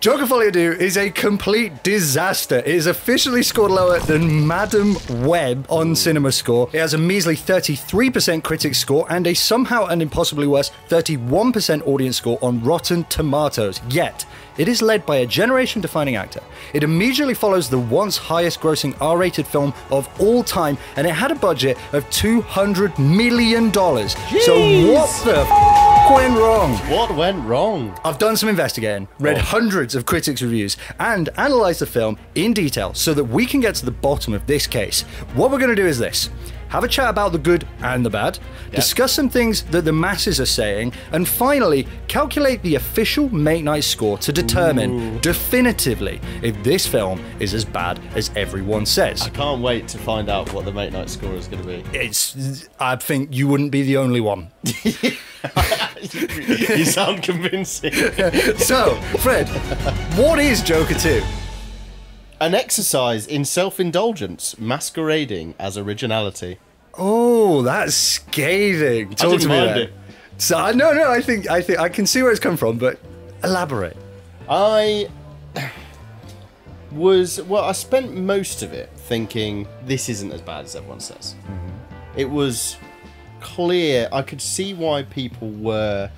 Joker à is a complete disaster. It is officially scored lower than Madame Web on CinemaScore. It has a measly 33% critic score and a somehow and impossibly worse 31% audience score on Rotten Tomatoes. Yet, it is led by a generation defining actor. It immediately follows the once highest grossing R rated film of all time, and it had a budget of $200 million. So, what the f went wrong? What went wrong? I've done some investigating, read Oh. hundreds of critics' reviews, and analysed the film in detail so that we can get to the bottom of this case. What we're going to do is this have a chat about the good and the bad, discuss some things that the masses are saying, and finally, calculate the official Mate Night score to determine definitively if this film is as bad as everyone says. I can't wait to find out what the Mate Night score is going to be. It's, I think you wouldn't be the only one. you sound convincing. So, Fred, what is Joker 2? An exercise in self-indulgence, masquerading as originality. Oh, that's scathing. Talk didn't to mind it. So uh, no no I think I think I can see where it's come from, but elaborate. I was well. I spent most of it thinking this isn't as bad as everyone says. Mm-hmm. It was clear. I could see why people were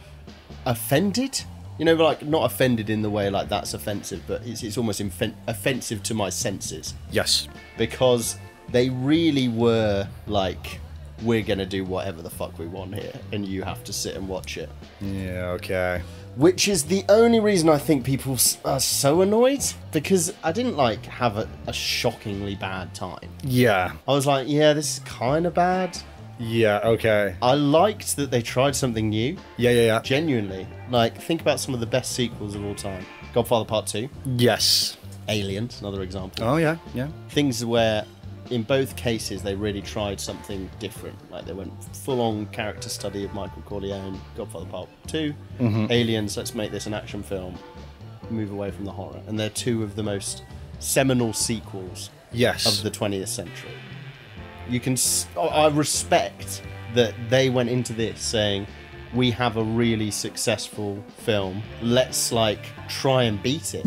offended. You know, like not offended in the way like that's offensive, but it's, it's almost offensive to my senses Yes. because they really were like, we're gonna do whatever the fuck we want here, and you have to sit and watch it Yeah. Okay. which is the only reason I think people are so annoyed because I didn't like have a, a shockingly bad time. Yeah. I was like, yeah, this is kind of bad. Yeah. Okay. I liked that they tried something new, Yeah. Yeah. Yeah. genuinely. Like, think about some of the best sequels of all time Godfather Part 2, Yes. Aliens, another example. Oh yeah. Yeah. Things where, in both cases, they really tried something different. Like, they went full on character study of Michael Corleone, Godfather Part 2, mm-hmm. Aliens, let's make this an action film, move away from the horror. And they're two of the most seminal sequels Yes. of the 20th century. You can, I respect that they went into this saying, we have a really successful film. Let's like try and beat it.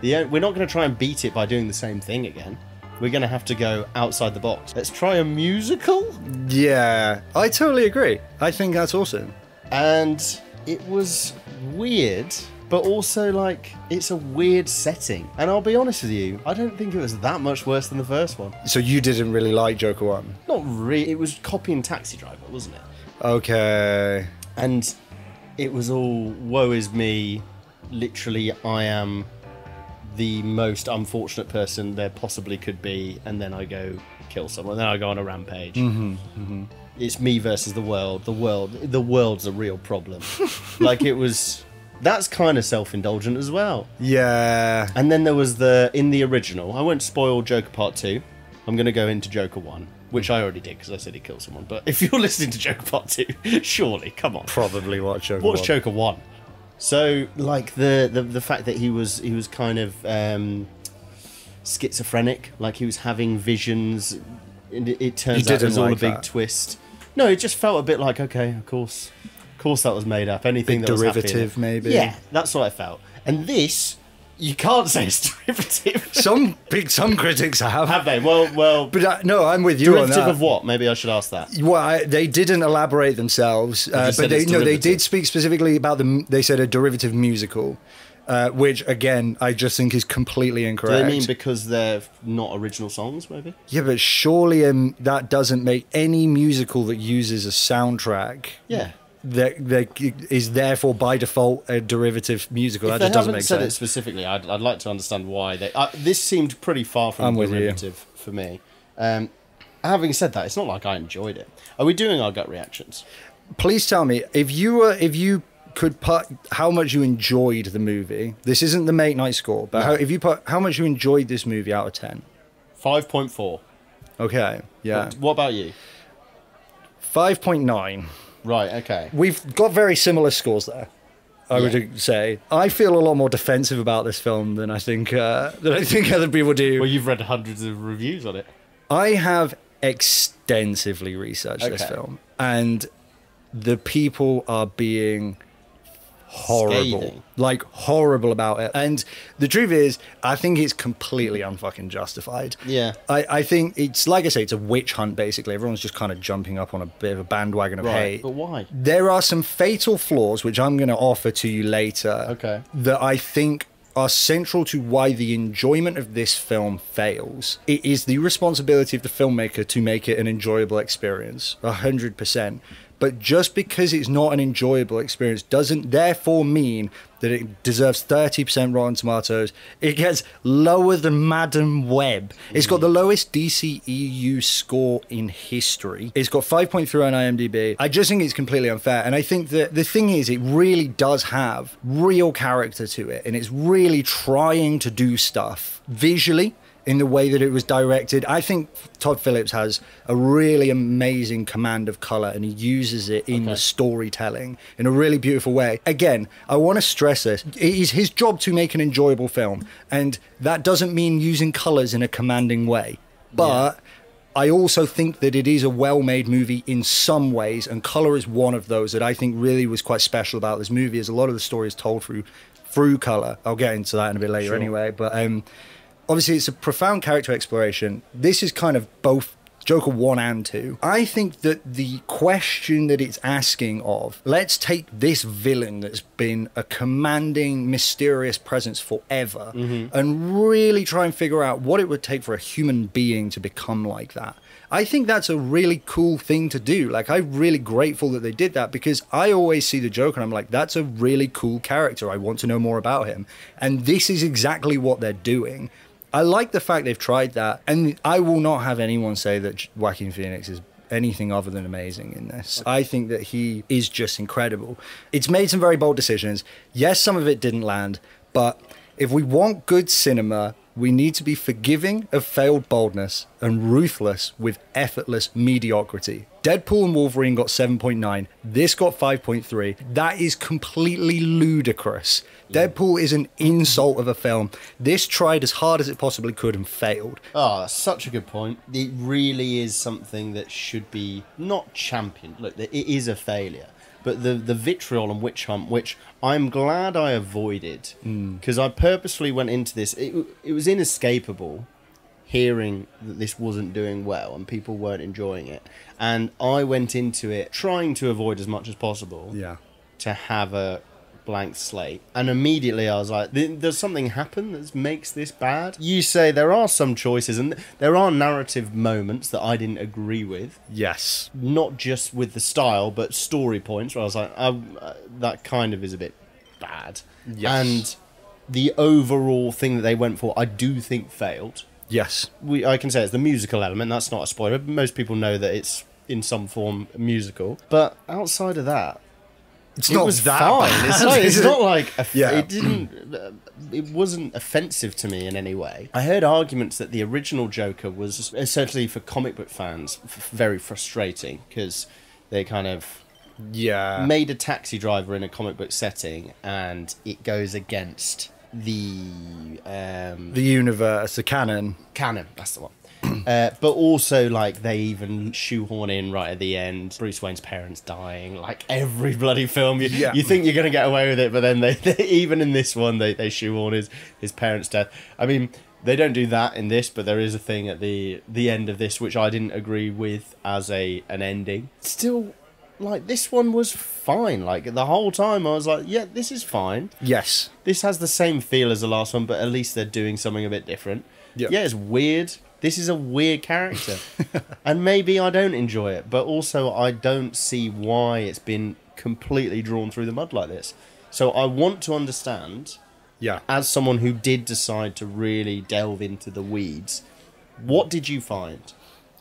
The, we're not going to try and beat it by doing the same thing again. We're going to have to go outside the box. Let's try a musical. yeah. I totally agree. I think that's awesome. And it was weird, but also like it's a weird setting. And I'll be honest with you, I don't think it was that much worse than the first one. So you didn't really like Joker One. Not really. It was copying Taxi Driver, wasn't it? Okay. And it was all woe is me. Literally, I am the most unfortunate person there possibly could be, and then I go kill someone. Then I go on a rampage. Mm-hmm, mm-hmm. It's me versus the world. The world. The world's a real problem. like it was. That's kind of self-indulgent as well. Yeah. And then there was the in the original. I won't spoil Joker Part Two. I'm going to go into Joker One, which I already did because I said he killed someone. But if you're listening to Joker Part Two, surely, come on, Probably watch Joker. Watch One. Joker One? So, like the, the the fact that he was he was kind of um, schizophrenic, like he was having visions. It, it turns out it was all like a big that? twist. No, it just felt a bit like okay, of course, course that was made up. Anything Big that derivative, maybe? Yeah, that's what I felt. And this, you can't say it's derivative. Some big some critics have. Have they? Well, well. But uh, no, I'm with you on derivative that. of what? Maybe I should ask that. Well, I, they didn't elaborate themselves, uh, but they no, they did speak specifically about the. They said a derivative musical, uh, which again I just think is completely Do incorrect. they mean because they're not original songs? Maybe. yeah, but surely um, that doesn't make any musical that uses a soundtrack Yeah. That that is therefore by default a derivative musical. If that they just doesn't haven't make said it specifically, I'd, I'd like to understand why they. Uh, this seemed pretty far from I'm with you. derivative for me. Um, having said that, it's not like I enjoyed it. Are we doing our gut reactions? Please tell me if you were if you could put how much you enjoyed the movie. This isn't the Mate Night score, but how, if you put how much you enjoyed this movie out of ten. Five point four. Okay, yeah, What about you? five point nine. Right. Okay. We've got very similar scores there. I Yeah. would say I feel a lot more defensive about this film than I think uh, than I think other people do. Well, you've read hundreds of reviews on it. I have extensively researched this film, and the people are being horrible. Scathing. Like horrible about it. And the truth is, I think it's completely unfucking justified. Yeah. I, I think it's like I say, it's a witch hunt basically. Everyone's just kind of jumping up on a bit of a bandwagon of Right. hate. But why? There are some fatal flaws which I'm going to offer to you later. Okay. That I think are central to why the enjoyment of this film fails. It is the responsibility of the filmmaker to make it an enjoyable experience, a hundred percent. But just because it's not an enjoyable experience doesn't therefore mean that it deserves 30% Rotten Tomatoes. It gets lower than Madame Web. It's got the lowest DCEU score in history. It's got 5.3 on IMDb. I just think it's completely unfair. And I think that the thing is, it really does have real character to it. And it's really trying to do stuff visually in the way that it was directed. I think Todd Phillips has a really amazing command of color and he uses it in the storytelling in a really beautiful way. Again, I want to stress this. It is his job to make an enjoyable film, and that doesn't mean using colors in a commanding way. But I also think that it is a well-made movie in some ways, and color is one of those that I think really was quite special about this movie. Is a lot of the story is told through through color. I'll get into that in a bit later Sure. anyway. But um, obviously, it's a profound character exploration. This is kind of both Joker 1 and 2. I think that the question that it's asking of, let's take this villain that's been a commanding, mysterious presence forever mm-hmm. and really try and figure out what it would take for a human being to become like that. I think that's a really cool thing to do. Like, I'm really grateful that they did that because I always see the Joker and I'm like, that's a really cool character. I want to know more about him. And this is exactly what they're doing. I like the fact they've tried that, and I will not have anyone say that Joaquin Phoenix is anything other than amazing in this. I think that he is just incredible. It's made some very bold decisions. Yes, some of it didn't land, but if we want good cinema, we need to be forgiving of failed boldness and ruthless with effortless mediocrity. Deadpool and Wolverine got 7.9. This got 5.3. That is completely ludicrous. Deadpool is an insult of a film. This tried as hard as it possibly could and failed. Oh, that's such a good point. It really is something that should be not championed. Look, it is a failure. But the, the vitriol and witch hunt, which I'm glad I avoided, hmm. because I purposely went into this, it, it was inescapable hearing that this wasn't doing well and people weren't enjoying it. And I went into it trying to avoid as much as possible Yeah. to have a blank slate. And immediately I was like, "Th- does something happen that makes this bad? You say there are some choices and there are narrative moments that I didn't agree with. Yes. Not just with the style, but story points where I was like, oh, uh, that kind of is a bit bad. Yes. And the overall thing that they went for, I do think failed. Yes. We, I can say it's the musical element. That's not a spoiler. Most people know that it's in some form musical. But outside of that, It's it not was that fine. Bad, it's, like, it's not like Yeah. it didn't. uh, It wasn't offensive to me in any way. I heard arguments that the original Joker was essentially for comic book fans very frustrating because they kind of Yeah. made a taxi driver in a comic book setting and it goes against the um, the universe, the canon. canon. That's the one. Uh, but also, like they even shoehorn in right at the end Bruce Wayne's parents dying. Like every bloody film, you, Yeah. you think you're gonna get away with it, but then they, they even in this one they they shoehorn his his parents' death. I mean, they don't do that in this, but there is a thing at the the end of this which I didn't agree with as a an ending. Still, like this one was fine. Like the whole time, I was like, yeah, this is fine Yes. this has the same feel as the last one, but at least they're doing something a bit different. Yeah. Yeah, it's weird. This is a weird character. and maybe I don't enjoy it, but also I don't see why it's been completely drawn through the mud like this. So I want to understand, Yeah. as someone who did decide to really delve into the weeds, what did you find?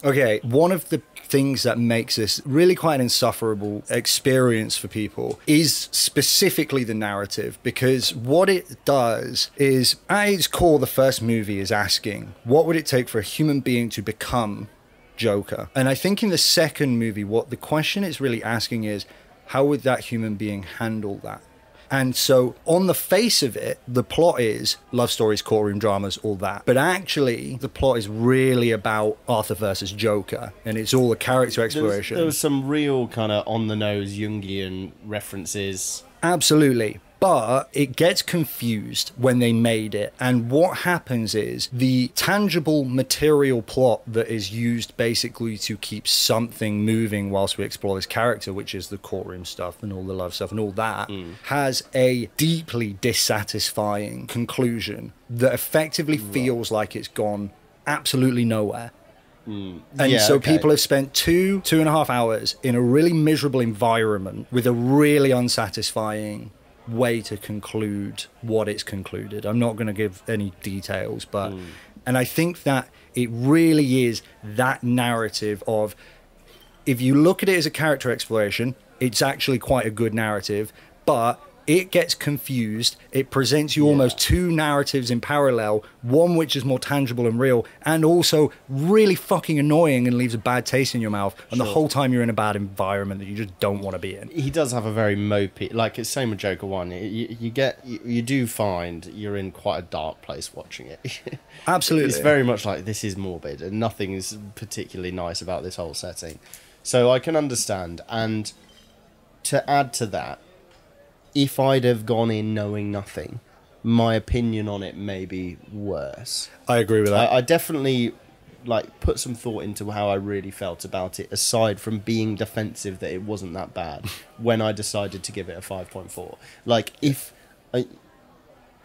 Okay, one of the things that makes this really quite an insufferable experience for people is specifically the narrative because what it does is, at its core, the first movie is asking, what would it take for a human being to become Joker? And I think in the second movie, what the question it's really asking is, how would that human being handle that? And so, on the face of it, the plot is love stories, courtroom dramas, all that. But actually, the plot is really about Arthur versus Joker, and it's all a character There was, exploration. there was some real kind of on the nose Jungian references. Absolutely. But it gets confused when they made it. And what happens is the tangible material plot that is used basically to keep something moving whilst we explore this character, which is the courtroom stuff and all the love stuff and all that, hmm. has a deeply dissatisfying conclusion that effectively feels like it's gone absolutely nowhere. Hmm. And Yeah, so okay. people have spent two, two and a half hours in a really miserable environment with a really unsatisfying way to conclude what it's concluded. I'm not going to give any details, but, Hmm. and I think that it really is that narrative of, if you look at it as a character exploration, it's actually quite a good narrative, but it gets confused. It presents you almost two narratives in parallel, one which is more tangible and real, and also really fucking annoying and leaves a bad taste in your mouth. And the whole time you're in a bad environment that you just don't want to be in. he does have a very mopey like it's same with joker 1 you, you get you, you do find you're in quite a dark place watching it Absolutely. it's very much like this is morbid and nothing is particularly nice about this whole setting so i can understand and to add to that if i'd have gone in knowing nothing my opinion on it may be worse I agree with that. I, I definitely like put some thought into how I really felt about it, aside from being defensive that it wasn't that bad. when I decided to give it a five point four, like if I,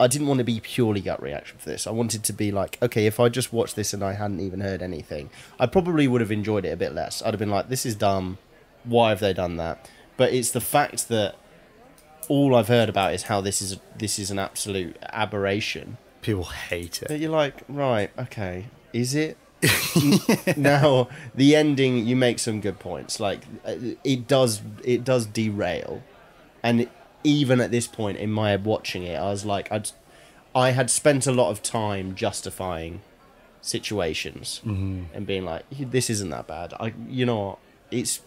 I didn't want to be purely gut reaction for this. I wanted to be like, okay, if I just watched this and I hadn't even heard anything, I probably would have enjoyed it a bit less. I'd have been like, this is dumb. Why have they done that? But it's the fact that all I've heard about is how this is this is an absolute aberration. People hate it. But you're like, right, okay, is it? now the ending, you make some good points. Like uh, it does, it does derail, and even at this point in my watching it, I was like, I'd, I had spent a lot of time justifying situations and being like, this isn't that bad. I, you know, what? it's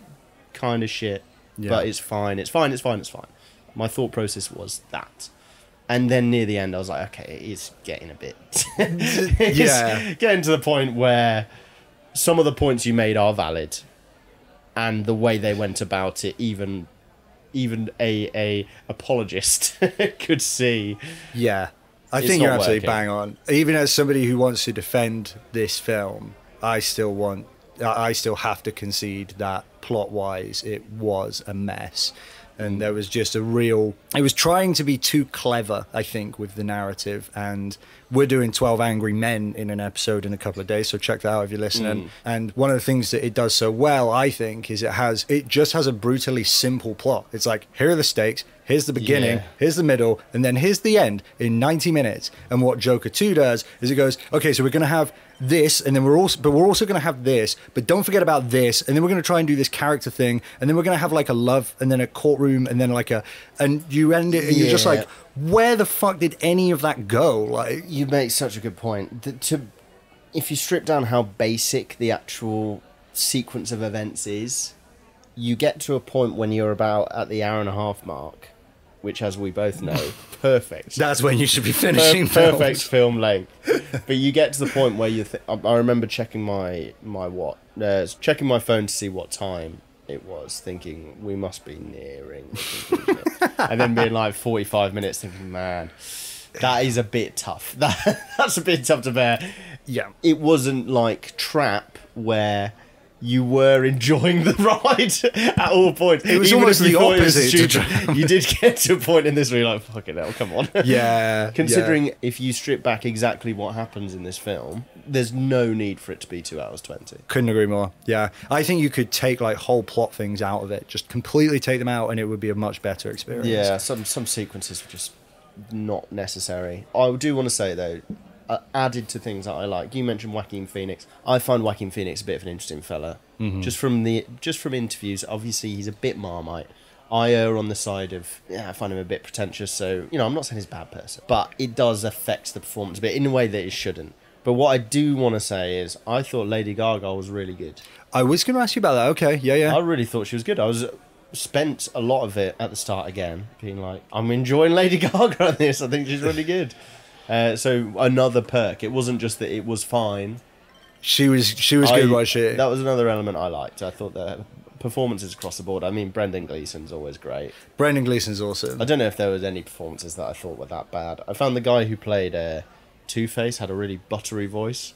kind of shit, Yeah. but it's fine. It's fine. It's fine. It's fine. My thought process was that. And then near the end, I was like, okay, it's getting a bit. Yeah. Getting to the point where some of the points you made are valid, and the way they went about it, even even a a apologist could see. Yeah. I It's think you're absolutely working. bang on. Even as somebody who wants to defend this film, I still want I I still have to concede that plot wise it was a mess. And there was just a real it was trying to be too clever, I think, with the narrative. And we're doing 12 Angry Men in an episode in a couple of days, so check that out if you're listening. Mm. And one of the things that it does so well, I think, is it has it just has a brutally simple plot. It's like here are the stakes, here's the beginning, Yeah. here's the middle, and then here's the end in 90 minutes. And what Joker 2 does is it goes, okay, so we're going to have this, and then we're also, but we're also going to have this, but don't forget about this, and then we're going to try and do this character thing, and then we're going to have like a love, and then a courtroom, and then like a, and you end it, and you're just like, where the fuck did any of that go? Like, You make such a good point. That to if you strip down how basic the actual sequence of events is, you get to a point when you're about at the hour and a half mark, which, as we both know, perfect. that's when you should be Per- finishing perfect films. film length. But you get to the point where you. Th- I, I remember checking my my what, uh, checking my phone to see what time it was, thinking we must be nearing, and then being like forty five minutes, thinking, man, that is a bit tough. That that's a bit tough to bear. Yeah. It wasn't like Trap where. You were enjoying the ride at all points. It was Even almost the it opposite. You did get to a point in this where you're like, "Fucking hell, come on." Yeah. Considering yeah. if you strip back exactly what happens in this film, there's no need for it to be two hours twenty. Couldn't agree more. Yeah. I think you could take like whole plot things out of it, just completely take them out, and it would be a much better experience. Yeah, some some sequences were just not necessary. I do want to say though, Uh, added to things that I like. You mentioned Joaquin Phoenix. I find Joaquin Phoenix a bit of an interesting fella. Mm-hmm. Just from the just from interviews, obviously he's a bit marmite. I err on the side of yeah, I find him a bit pretentious. So you know, I'm not saying he's a bad person, but it does affect the performance a bit in a way that it shouldn't. But what I do want to say is, I thought Lady Gaga was really good. I was going to ask you about that. Okay. Yeah. Yeah. I really thought she was good. I was spent a lot of it at the start again, being like, I'm enjoying Lady Gaga on this. I think she's really good. Uh, so another perk. It wasn't just that it was fine. She was she was I- good, was she? That was another element I liked. I thought that performances across the board. I mean, Brendan Gleeson's always great. Brendan Gleeson's awesome. I don't know if there was any performances that I thought were that bad. I found the guy who played uh, Two Face had a really buttery voice.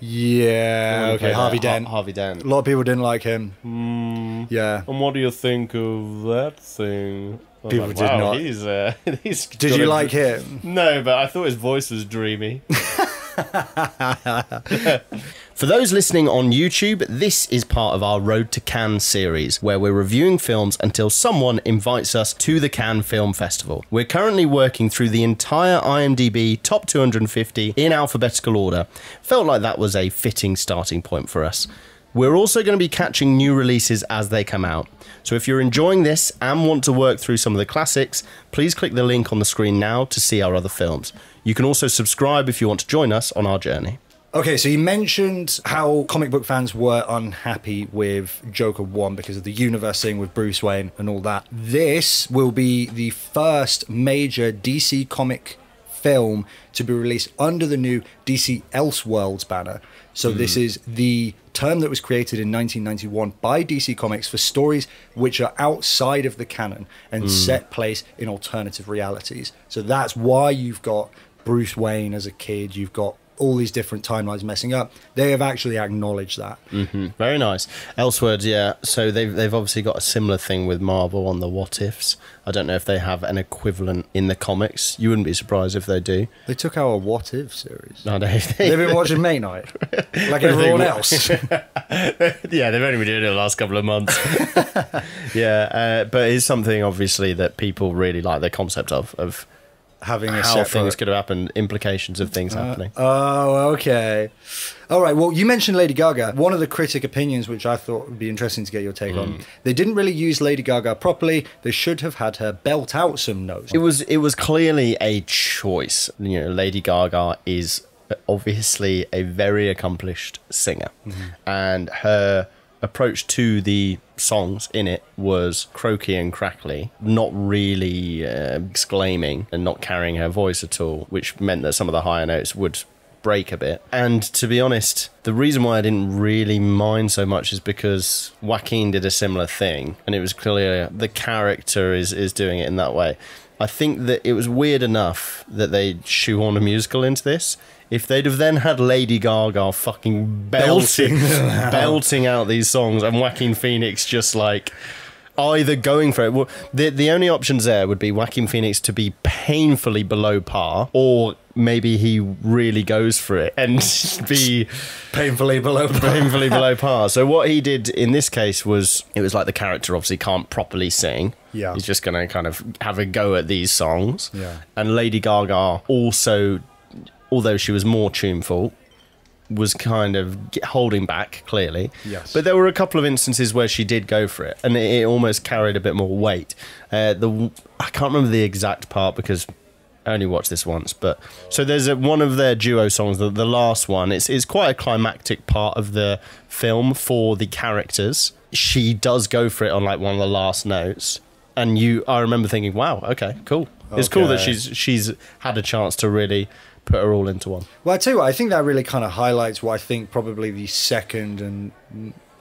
Yeah, okay, Harvey Har- Dent. Harvey Dent. A lot of people didn't like him. Mm, Yeah. and what do you think of that thing? People like, did wow, not. He's, uh, he's Did you like him? No, but I thought his voice was dreamy. For those listening on YouTube, this is part of our Road to Cannes series, where we're reviewing films until someone invites us to the Cannes Film Festival. We're currently working through the entire IMDb top 250 in alphabetical order. Felt like that was a fitting starting point for us. We're also going to be catching new releases as they come out. So if you're enjoying this and want to work through some of the classics, please click the link on the screen now to see our other films. You can also subscribe if you want to join us on our journey. Okay, so you mentioned how comic book fans were unhappy with Joker 1 because of the universe thing with Bruce Wayne and all that. This will be the first major DC comic film to be released under the new DC Elseworlds banner. So hmm. this is the term that was created in 1991 by DC Comics for stories which are outside of the canon and hmm. set place in alternative realities. So that's why you've got Bruce Wayne as a kid, you've got all these different timelines messing up. They have actually acknowledged that. Very nice. Elseworlds, yeah. So they've they've obviously got a similar thing with Marvel on the what ifs. I don't know if they have an equivalent in the comics. You wouldn't be surprised if they do. They took our What If series. No, they, They've been watching Mate Night like everyone else. yeah, they've only been doing it the last couple of months. yeah, uh, but it's something obviously that people really like the concept of of Having a how separate. things could have happened, implications of things happening. Oh, okay. All right. Well, you mentioned Lady Gaga. One of the critic opinions, which I thought would be interesting to get your take Hmm. on, they didn't really use Lady Gaga properly. They should have had her belt out some notes. It was it was clearly a choice. You know, Lady Gaga is obviously a very accomplished singer, and her approach to the songs in it was croaky and crackly, not really uh, exclaiming and not carrying her voice at all, which meant that some of the higher notes would break a bit. And to be honest, the reason why I didn't really mind so much is because Joaquin did a similar thing, and it was clearly the character is is doing it in that way. I think that it was weird enough that they shoehorned a musical into this. If they'd have then had Lady Gaga fucking belting, belting out these songs, and Joaquin Phoenix just like either going for it. Well, the the only options there would be Joaquin Phoenix to be painfully below par, or maybe he really goes for it and be painfully below. painfully below par. So what he did in this case was it was like the character obviously can't properly sing. Yeah. He's just gonna kind of have a go at these songs. Yeah. And Lady Gaga also, although she was more tuneful, was kind of holding back clearly. Yes. But there were a couple of instances where she did go for it, and it, it almost carried a bit more weight. Uh, the I can't remember the exact part because I only watched this once, but so there's a, one of their duo songs, the, the last one. It's it's quite a climactic part of the film for the characters. She does go for it on like one of the last notes, and you I remember thinking, wow, okay, cool. It's cool that she's she's had a chance to really put her all into one. Well, I tell you what, I think that really kind of highlights what I think probably the second and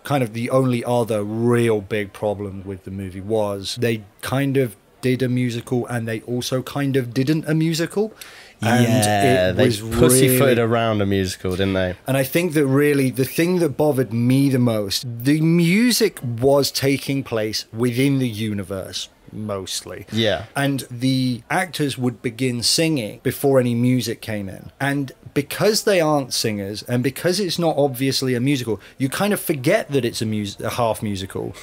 kind of the only other real big problem with the movie was they kind of did a musical and they also kind of didn't a musical. And yeah, it they was pussyfooted really- around a musical, didn't they? And I think that really the thing that bothered me the most, the music was taking place within the universe mostly. Yeah. And the actors would begin singing before any music came in. And because they aren't singers and because it's not obviously a musical, you kind of forget that it's a, mus- a half musical.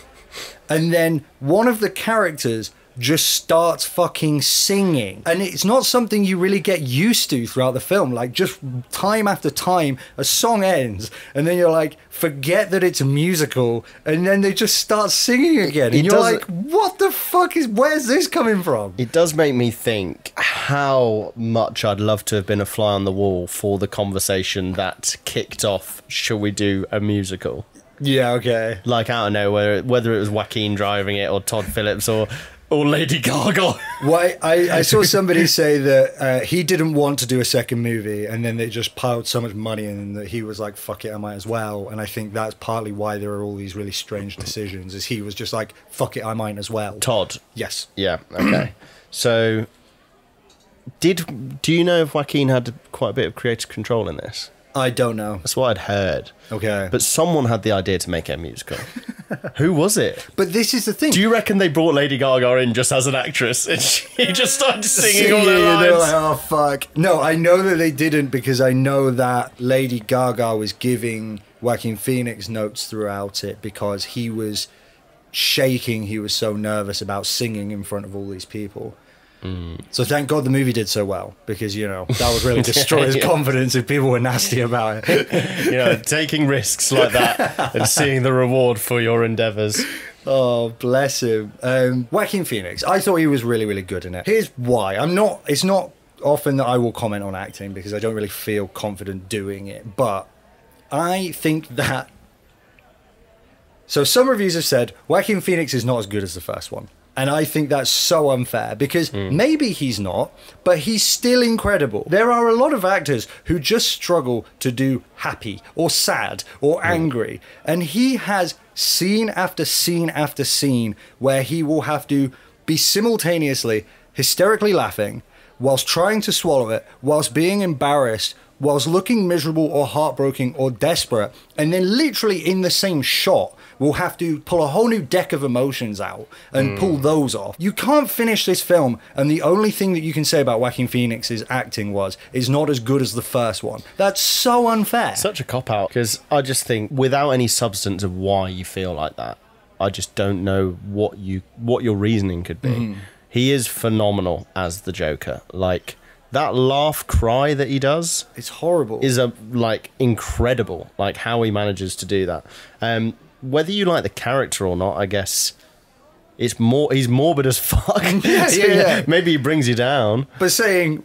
And then one of the characters just starts fucking singing. And it's not something you really get used to throughout the film. Like, just time after time, a song ends, and then you're like, forget that it's a musical, and then they just start singing again. And It you're like, what the fuck is, where's this coming from? It does make me think how much I'd love to have been a fly on the wall for the conversation that kicked off. Shall we do a musical? Yeah, okay. Like out of nowhere, whether it was Joaquin driving it or Todd Phillips or or Lady Gaga. Why I, I saw somebody say that uh, he didn't want to do a second movie, and then they just piled so much money in that he was like, "Fuck it, I might as well." And I think that's partly why there are all these really strange decisions. Is he was just like, "Fuck it, I might as well." Todd. Yes. Yeah. Okay. so, did do you know if Joaquin had quite a bit of creative control in this? I don't know. That's what I'd heard. Okay. But someone had the idea to make it a musical. Who was it? But this is the thing. Do you reckon they brought Lady Gaga in just as an actress and she just started singing all their and they're lines? like, oh fuck! No, I know that they didn't because I know that Lady Gaga was giving Joaquin Phoenix notes throughout it because he was shaking. He was so nervous about singing in front of all these people. So thank God the movie did so well because you know that would really destroy his Yeah. confidence if people were nasty about it. you know, taking risks like that and seeing the reward for your endeavours. Oh, bless him. Um, Joaquin Phoenix. I thought he was really, really good in it. Here's why. I'm not. It's not often that I will comment on acting because I don't really feel confident doing it. But I think that. So some reviews have said Joaquin Phoenix is not as good as the first one. And I think that's so unfair because hmm. maybe he's not, but he's still incredible. There are a lot of actors who just struggle to do happy or sad or hmm. angry. And he has scene after scene after scene where he will have to be simultaneously hysterically laughing whilst trying to swallow it, whilst being embarrassed, whilst looking miserable or heartbroken or desperate. And then, literally, in the same shot, will have to pull a whole new deck of emotions out and pull those off. You can't finish this film, and the only thing that you can say about Joaquin Phoenix's acting was is not as good as the first one. That's so unfair. Such a cop out because I just think without any substance of why you feel like that, I just don't know what you what your reasoning could be. He is phenomenal as the Joker. Like that laugh cry that he does it's horrible. is a like incredible. Like how he manages to do that. Um, whether you like the character or not, I guess it's more. He's morbid as fuck. Yeah, So, yeah, yeah. Maybe he brings you down. but saying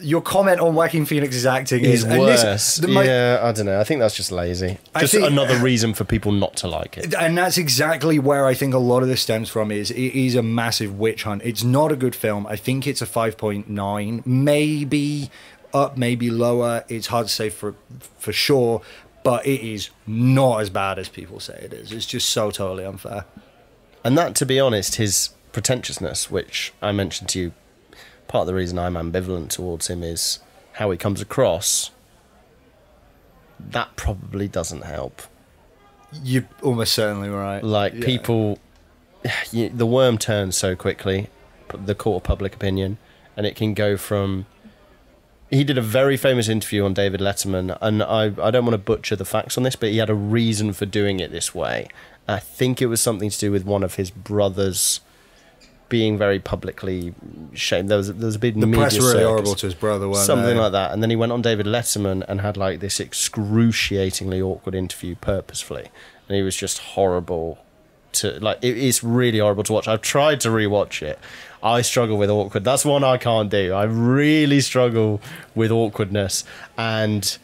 your comment on Joaquin Phoenix's acting Is is and this- worse. the- my- yeah, I don't know. I think that's just lazy. Just think- another reason for people not to like it. and that's exactly where I think a lot of this stems from is it is a massive witch hunt. It's not a good film. I think it's a 5.9, maybe up, maybe lower. It's hard to say for for sure, but it is not as bad as people say it is. It's just so totally unfair. And that, to be honest, his pretentiousness, which I mentioned to you, part of the reason I'm ambivalent towards him is how he comes across. That probably doesn't help. You're almost certainly right. Like Yeah. people, you, the worm turns so quickly, the court of public opinion, and it can go from. He did a very famous interview on David Letterman, and I, I don't want to butcher the facts on this, but he had a reason for doing it this way. I think it was something to do with one of his brothers being very publicly shamed. There was there was a big The media press were really circus horrible to his brother, weren't something they? like that. And then he went on David Letterman and had like this excruciatingly awkward interview purposefully, and he was just horrible to like. It, it's really horrible to watch. I've tried to rewatch it. I struggle with awkward. That's one I can't do. I really struggle with awkwardness, and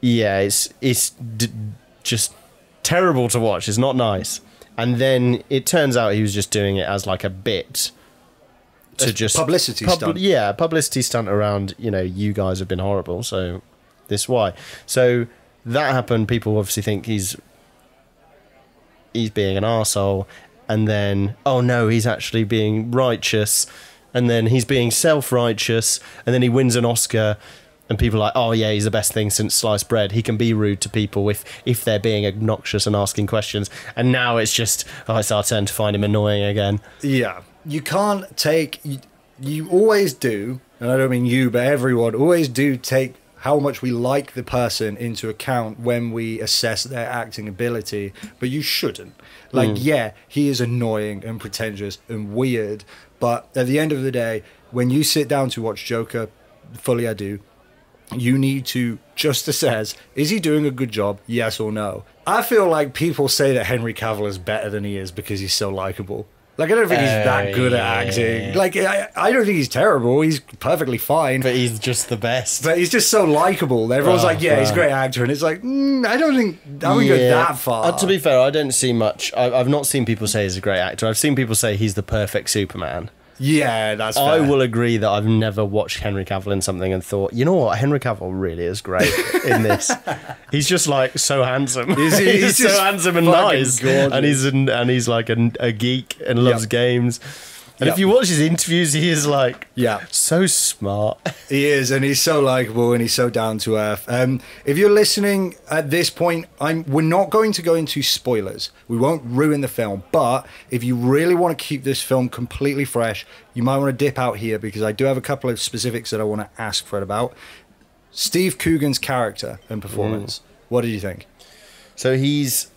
yeah, it's it's d- just terrible to watch. It's not nice. And then it turns out he was just doing it as like a bit to As just publicity stunt. Yeah, publicity stunt around. You know, you guys have been horrible, so this why. So that happened. People obviously think he's he's being an arsehole. And then oh no, he's actually being righteous, and then he's being self-righteous, and then he wins an Oscar. And people are like, oh yeah, he's the best thing since sliced bread. He can be rude to people if if they're being obnoxious and asking questions. And now it's just, oh, it's our turn to find him annoying again. Yeah, you can't take. You, you always do, and I don't mean you, but everyone always do take how much we like the person into account when we assess their acting ability. But you shouldn't. Like, hmm. yeah, he is annoying and pretentious and weird, but at the end of the day, when you sit down to watch Joker, fully I do. You need to just assess is he doing a good job, yes or no? I feel like people say that Henry Cavill is better than he is because he's so likable. Like I don't think he's that Oh, good at yeah. acting. Like I, I don't think he's terrible. He's perfectly fine. But he's just the best. But he's just so likable. Everyone's Oh, like, "Yeah, he's a great actor," and it's like, mm, I don't think I would go that far. Uh, to be fair, I don't see much. I, I've not seen people say he's a great actor. I've seen people say he's the perfect Superman. Yeah, that's. I fair. will agree that I've never watched Henry Cavill in something and thought, you know what, Henry Cavill really is great in this. He's just like so handsome. He's- He's, he's so handsome and nice, gorgeous. and he's an, and he's like a, a geek and loves Yep. games. And Yep. if you watch his interviews, he is like Yeah. so smart. He is, and he's so likable, and he's so down to earth. Um, if you're listening at this point, I'm. We're not going to go into spoilers. We won't ruin the film, but if you really want to keep this film completely fresh, you might want to dip out here because I do have a couple of specifics that I want to ask Fred about. Steve Coogan's character and performance. What did you think? So he's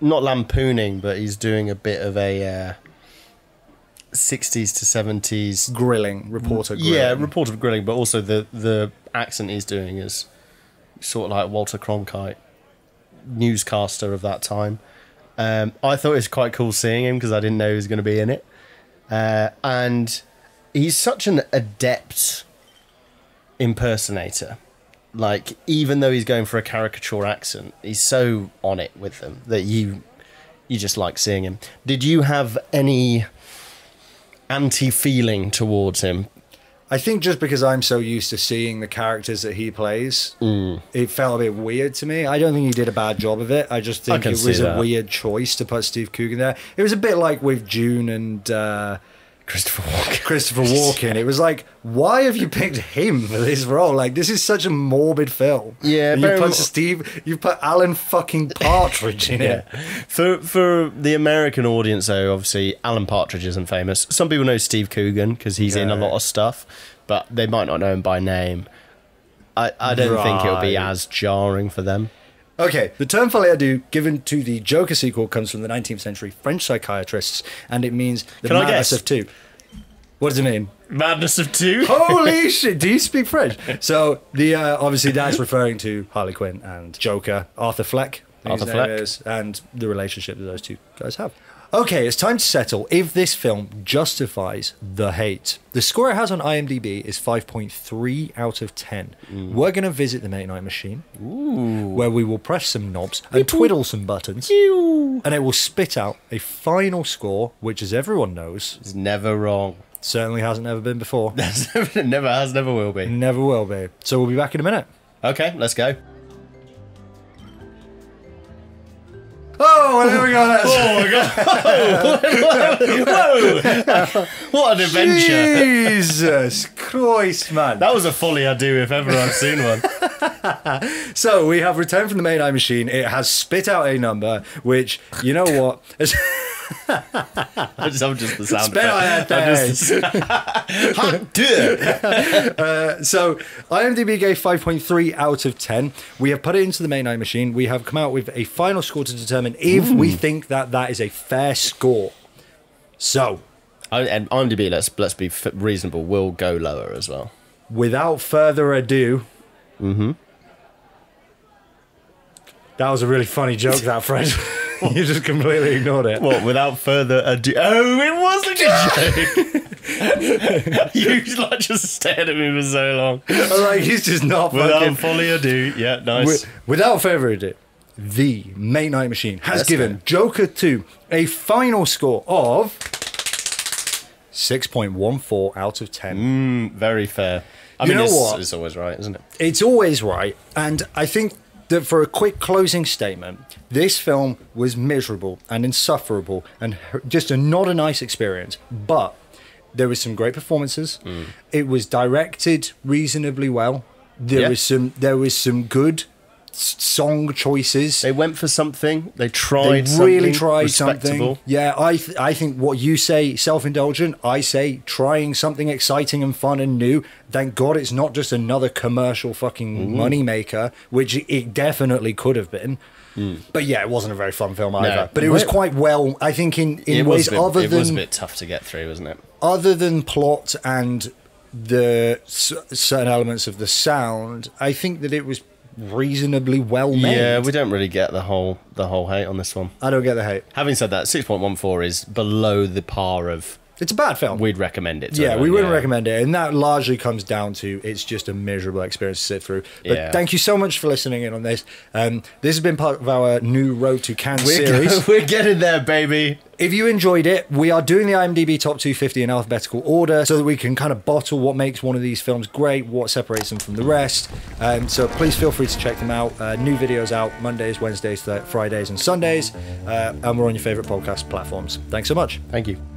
not lampooning, but he's doing a bit of a uh, 60s to 70s Grilling reporter. Grilling. Yeah, reporter grilling, but also the the accent he's doing is sort of like Walter Cronkite, newscaster of that time. Um, I thought it was quite cool seeing him because I didn't know he was going to be in it, uh, and he's such an adept impersonator. Like even though he's going for a caricature accent, he's so on it with them that you you just like seeing him. Did you have any anti feeling towards him I think just because I'm so used to seeing the characters that he plays, Mm. it felt a bit weird to me. I don't think he did a bad job of it. I just think can it was a weird choice to put Steve Coogan there. It was a bit like with Dune and uh, Christopher Walken. Christopher Walken. It was like, why have you picked him for this role? Like, this is such a morbid film. Yeah, you put Steve, you put Alan fucking Partridge in it. For for the American audience, though, obviously Alan Partridge isn't famous. Some people know Steve Coogan because he's in a lot of stuff, but they might not know him by name. I, I don't think it'll be as jarring for them. Okay, the term folie à deux given to the Joker sequel comes from the 19th century French psychiatrists, and it means the Can madness of two. What does it mean? Madness of two. Holy shit! Do you speak French? So the uh, obviously that's referring to Harley Quinn and Joker, Arthur Fleck, Arthur Fleck. is, and the relationship that those two guys have. Okay, it's time to settle if this film justifies the hate. The score it has on IMDb is 5.3 out of 10. Mm. We're going to visit the Mate Night Machine, where we will press some knobs and twiddle some buttons, and it will spit out a final score, which, as everyone knows, is never wrong. certainly hasn't ever been before. never has, never will be. Never will be. So we'll be back in a minute. Okay, let's go. Oh, well, there we go. That's oh, Whoa! what an adventure! Jesus Christ, man. That was a folie à deux if ever I've seen one. So we have returned from the Mate Night machine. It has spit out a number, which you know what? It's- I just, I'm just the sound Spit out effect. that I'm just Hot damn. so IMDb gave 5.3 out of 10. We have put it into the Mate Night machine. We have come out with a final score to determine if we think that that is a fair score. So, And IMDb, let's let's be f- reasonable. Will go lower as well. without further ado, mm-hmm. that was a really funny joke, that Fred. you just completely ignored it. What? Without further ado. Oh, it was a joke. you like just stared at me for so long. Like, he's just not Without fucking. folly ado. Yeah, nice. Wi- Without further ado, the Mate Night Machine has Let's given. Joker 2 a final score of 6.14 out of 10. Mm, very fair. I You mean, know it's, what? it's always right, isn't it? It's always right, and I think that for a quick closing statement, this film was miserable and insufferable and just a not a nice experience, but there was some great performances. Mm. It was directed reasonably well. There Yeah. was some there was some good song choices. They went for something. They They tried. really something tried something. Yeah, I th- I think what you say self-indulgent, I say trying something exciting and fun and new. Thank God it's not just another commercial fucking money maker, which it- it definitely could have been. Hmm. But yeah, it wasn't a very fun film either. But it was quite well, I think, in, in It ways bit, other it was a than bit tough to get through, wasn't it? other than plot and the s- certain elements of the sound. I think that it was reasonably well made. Yeah, we don't really get the whole the whole hate on this one. I don't get the hate. Having said that, six point one four is below the par of It's a bad film. we'd recommend it. Yeah, we wouldn't yeah. recommend it, and that largely comes down to it's just a miserable experience to sit through. But Yeah. thank you so much for listening in on this. Um, this has been part of our new Road to Cannes We're, series. we're getting there, baby. If you enjoyed it, we are doing the IMDb top 250 in alphabetical order so that we can kind of bottle what makes one of these films great, what separates them from the rest. Um, so please feel free to check them out. Uh, new videos out Mondays, Wednesdays, Fridays, and Sundays. Uh, and we're on your favorite podcast platforms. Thanks so much. Thank you.